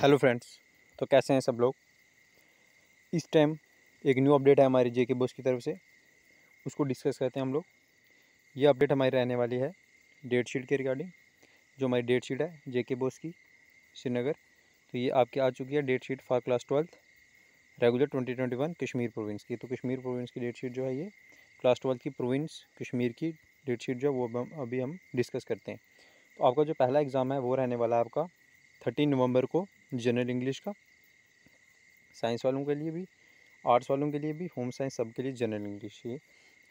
Hello friends तो कैसे हैं सब लोग? इस टाइम एक न्यू अपडेट है हमारी जे के बोस की तरफ़ से। उसको डिस्कस करते हैं हम लोग। ये अपडेट हमारी रहने वाली है डेट शीट के रिगार्डिंग जो हमारी डेट शीट है जे के बोस की, श्रीनगर। तो ये आपकी आ चुकी है date sheet for class twelfth regular twenty twenty one Kashmir province की। तो कश्मीर प्रोविंस की डेट शीट जो है ये क्लास ट्वेल्थ की प्रोविंस कश्मीर की डेट शीट जो है, वो अभी हम डिस्कस करते हैं। तो आपका जो पहला एग्ज़ाम है, वो रहने वाला है आपका थर्टीन नवंबर को। जनरल इंग्लिश का, साइंस वालों के लिए भी, आर्ट्स वालों के लिए भी, होम साइंस सब के लिए जनरल इंग्लिश ही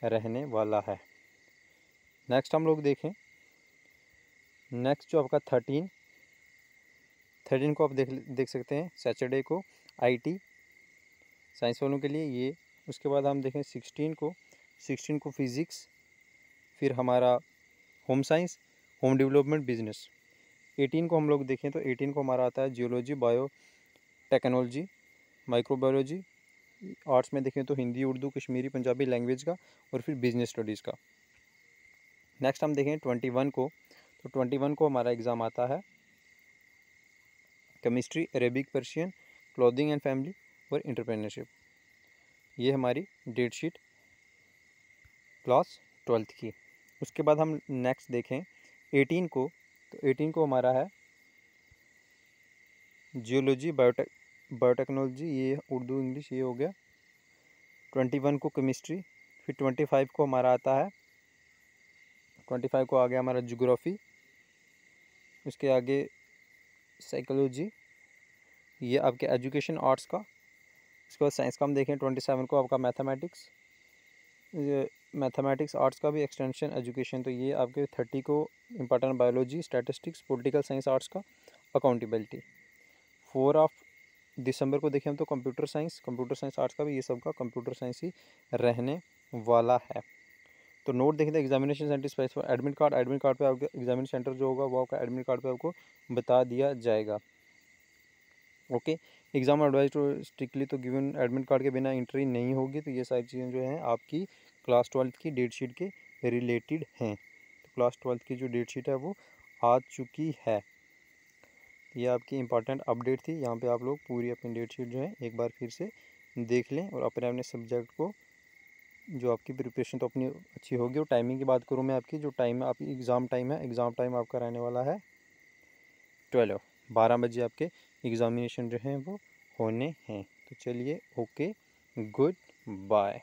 रहने वाला है। नेक्स्ट हम लोग देखें। नेक्स्ट जो आपका थर्टीन थर्टीन को आप देख देख सकते हैं सैटरडे को आईटी साइंस वालों के लिए ये, उसके बाद हम देखें सिक्सटीन को सिक्सटीन को फिज़िक्स फिर हमारा home science home development business eighteen को हम लोग देखें तो एटीन को हमारा आता है geology, bio technology, microbiology, arts में देखें तो हिंदी, उर्दू, कश्मीरी, पंजाबी लैंग्वेज का और फिर बिज़नेस स्टडीज़ का। नेक्स्ट हम देखें ट्वेंटी वन को तो ट्वेंटी वन को हमारा एग्ज़ाम आता है। Chemistry, Arabic, Persian, clothing and family और इंटरप्रेनरशिप ये हमारी डेट शीट क्लास ट्वेल्थ की। उसके बाद हम नेक्स्ट देखें एटीन को तो एटीन को हमारा है। जियोलॉजी बायोटेक बायोटेक्नोलॉजी ये उर्दू इंग्लिश ये हो गया। ट्वेंटी वन को केमिस्ट्री फिर ट्वेंटी फाइव को हमारा आता है। ट्वेंटी फाइव को आ गया हमारा जोग्राफ़ी उसके आगे साइकोलॉजी ये आपके एजुकेशन आर्ट्स का। उसके बाद साइंस का हम देखें ट्वेंटी सेवन को आपका मैथमेटिक्स मैथमेटिक्स आर्ट्स का भी एक्सटेंशन एजुकेशन तो ये आपके थर्टी को important biology statistics political science arts का अकाउंटेबिलिटी फोर ऑफ़ दिसंबर को देखें हम तो computer science computer science arts का भी ये सब का कंप्यूटर साइंस ही रहने वाला है। तो नोट देखें तो examination centre specify admit card admit card पे आपका एग्जामिनेशन सेंटर जो होगा, वो आपका एडमिट कार्ड पे आपको बता दिया जाएगा। Okay exam advise strictly to given admit card के बिना एंट्री नहीं होगी तो ये सारी चीज़ें जो हैं आपकी क्लास ट्वेल्थ की डेट शीट के रिलेटेड हैं। तो क्लास ट्वेल्थ की जो डेट शीट है वो आ चुकी है। ये आपकी इंपॉर्टेंट अपडेट थी। यहाँ पे आप लोग पूरी अपनी डेट शीट जो है एक बार फिर से देख लें और अपने अपने सब्जेक्ट को जो आपकी प्रिपरेशन तो अपनी अच्छी होगी और टाइमिंग की बात करूँ मैं आपकी, जो टाइम आपकी एग्ज़ाम टाइम है, एग्ज़ाम टाइम आपका रहने वाला है ट्वेल्व, बारह बजे आपके एग्ज़ामिनेशन जो हैं वो होने हैं। तो चलिए, ओके, गुड बाय।